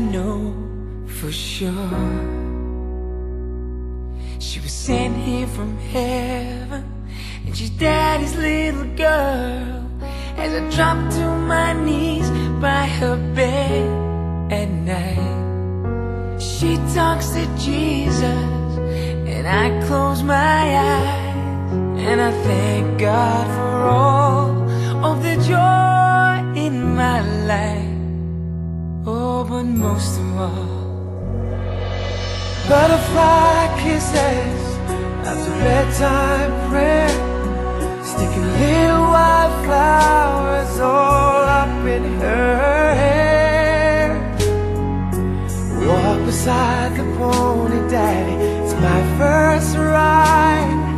know for sure. She was sent here from heaven, and she's daddy's little girl. As I drop to my knees by her bed at night, she talks to Jesus, and I close my eyes, and I thank God for all of the joy in my life. But most of all, Butterfly kisses after bedtime prayer. Sticking little white flowers all up in her hair. Walk beside the pony daddy, it's my first ride.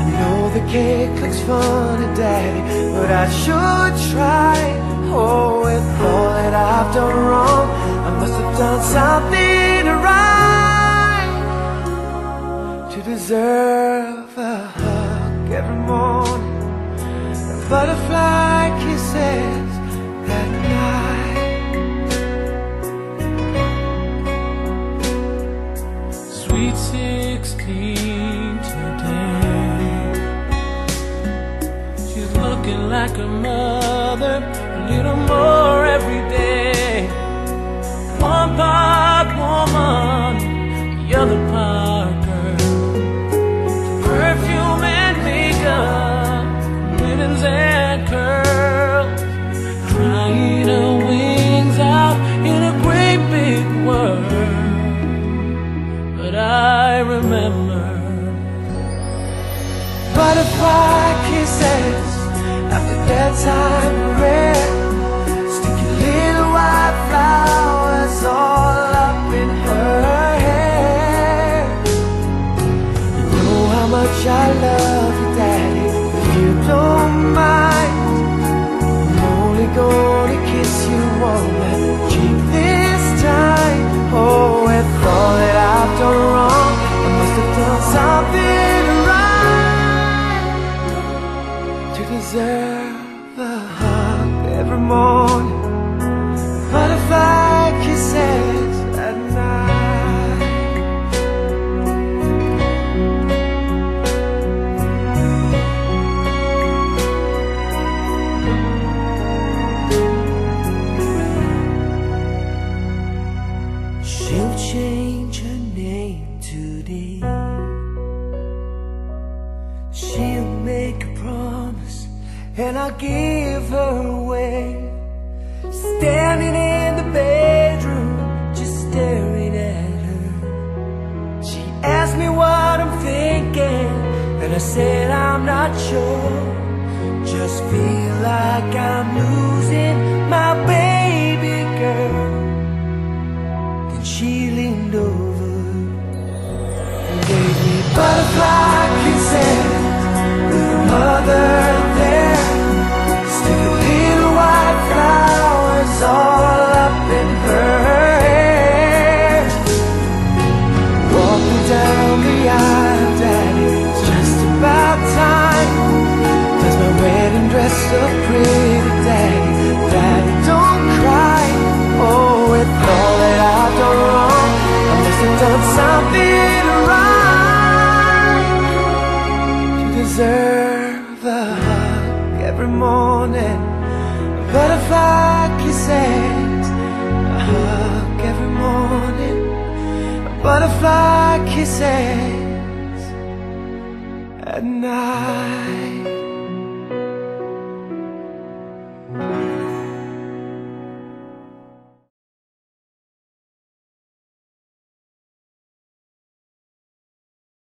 I know the cake looks funny daddy, but I should try. Oh, with all that I've done wrong, deserve a hug every morning butterfly kisses at night Sweet sixteen today. She's looking like a mother, a little more every day. One part Butterfly kisses after bedtime and I'll give her away. Standing in the bedroom, just staring at her. She asked me what I'm thinking, and I said I'm not sure. Just feel like I'm losing my baby girl. Then she leaned over and gave me butterfly every morning. A butterfly kisses, a hug every morning. A butterfly kisses at night.